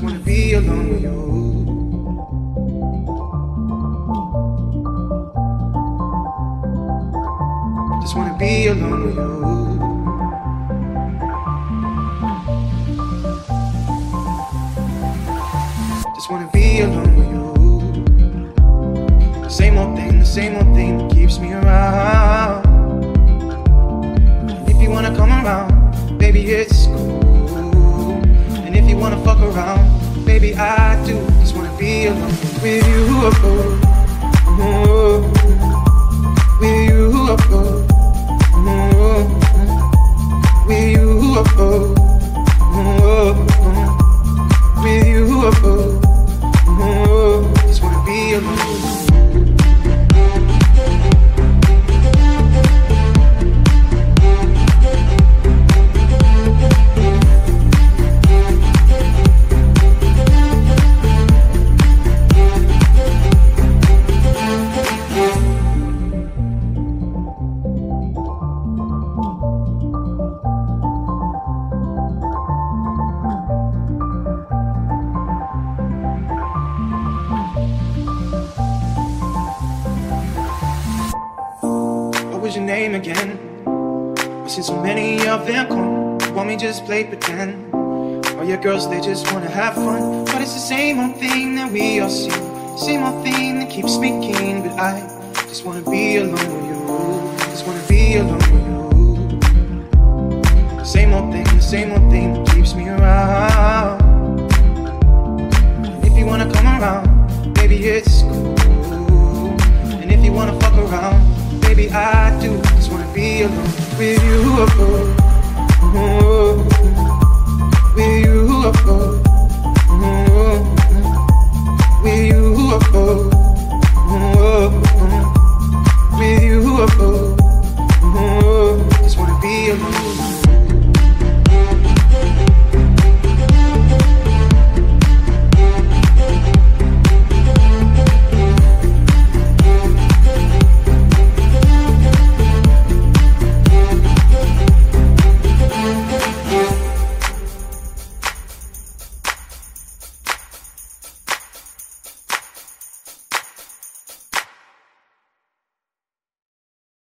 be alone with you. Just wanna be alone with you. Just wanna be alone with you. Same old thing, the same old thing that keeps me around. With you. Oh, oh, your name again? I've seen so many of them come. Want me just play pretend? All your girls, they just wanna have fun. But it's the same old thing that we all see. Same old thing that keeps me keen. But I just wanna be alone with you. Just wanna be alone with you. Same old thing, the same old thing that keeps me around. If you wanna come around, baby, it's cool. And if you wanna fuck around, baby,